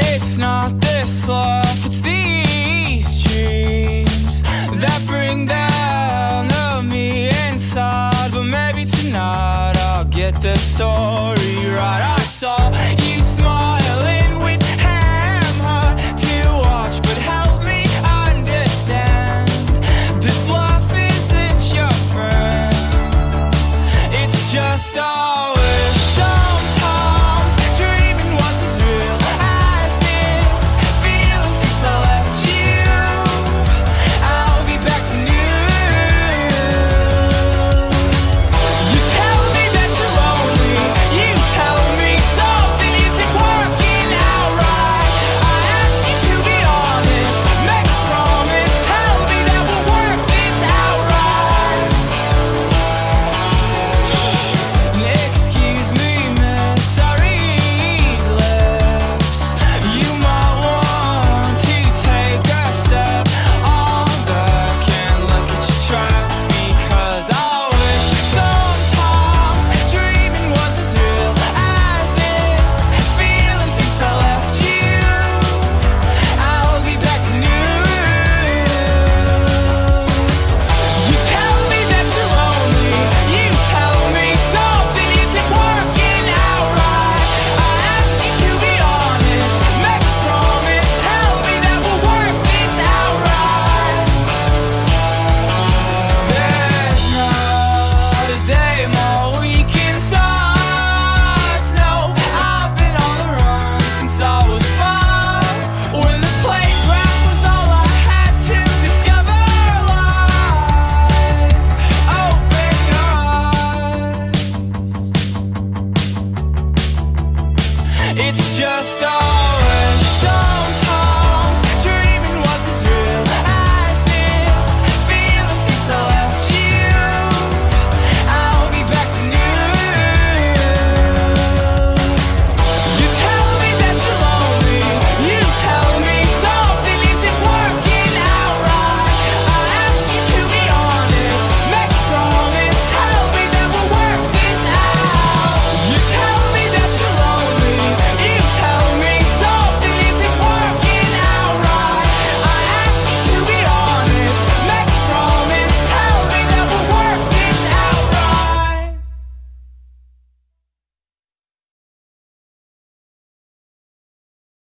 It's not this love, it's these dreams that bring down the me inside. But maybe tonight I'll get the story right.